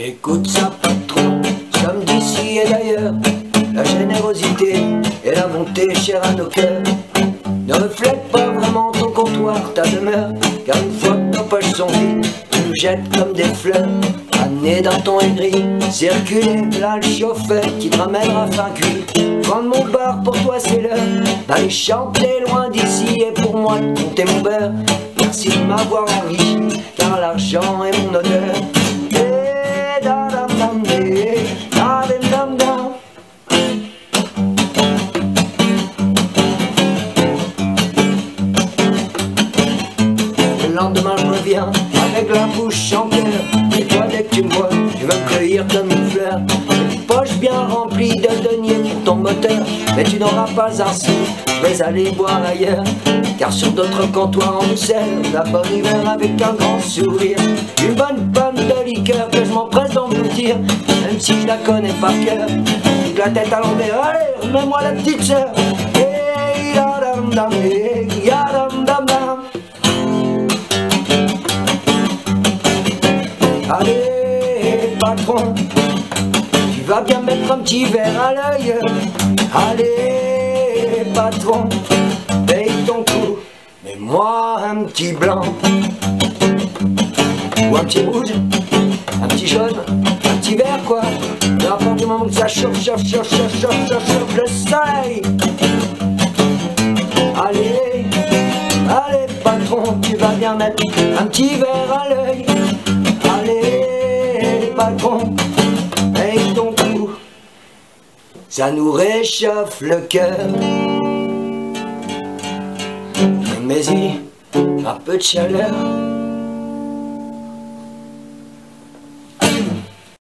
Écoute ça pas trop, comme d'ici et d'ailleurs, la générosité et la bonté chère à nos cœurs ne reflète pas vraiment ton comptoir, ta demeure, car une fois que nos poches sont vides, tu nous jettes comme des fleurs, amené dans ton aigri, circuler là le chauffeur qui te ramènera fin cuit. Prendre mon bar pour toi c'est l'heure, d'aller chanter loin d'ici et pour moi de compter mon beurre. Merci de m'avoir enrichi, car l'argent est mon odeur. Bouche en cœur. Et toi dès que tu me vois, tu vas me cueillir comme une fleur. Poche bien remplie de deniers ton moteur. Mais tu n'auras pas un sou, je vais aller boire ailleurs. Car sur d'autres comptoirs on nous sert la bonne hiver avec un grand sourire. Une bonne pomme de liqueur que je m'empresse d'engloutir Même si je la connais par cœur. La tête à l'envers, allez remets-moi la petite sœur. Hey, patron, tu vas bien mettre un petit verre à l'œil. Allez, patron, paye ton coup, mais moi un petit blanc. Ou un petit rouge, un petit jaune, un petit vert quoi. À partir du moment que ça chauffe, chauffe, chauffe, chauffe, chauffe, chauffe, chauffe le soleil. Allez, allez, patron, tu vas bien mettre un petit verre Ça nous réchauffe le cœur. Mais y, un peu de chaleur.